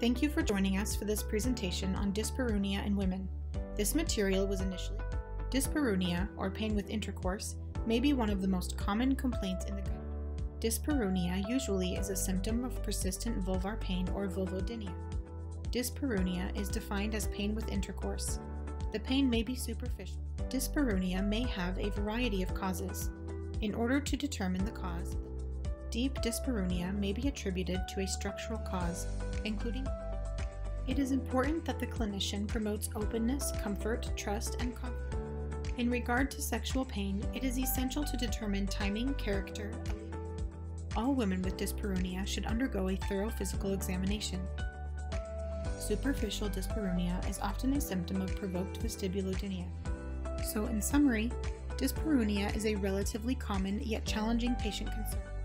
Thank you for joining us for this presentation on dyspareunia in women. This material was initially Dyspareunia, or pain with intercourse, may be one of the most common complaints in the gut. Dyspareunia usually is a symptom of persistent vulvar pain or vulvodynia. Dyspareunia is defined as pain with intercourse. The pain may be superficial. Dyspareunia may have a variety of causes. In order to determine the cause, deep dyspareunia may be attributed to a structural cause, including it is important that the clinician promotes openness, comfort, trust, and confidence. In regard to sexual pain, it is essential to determine timing, character. All women with dyspareunia should undergo a thorough physical examination. Superficial dyspareunia is often a symptom of provoked vestibulodynia. So, in summary, dyspareunia is a relatively common yet challenging patient concern.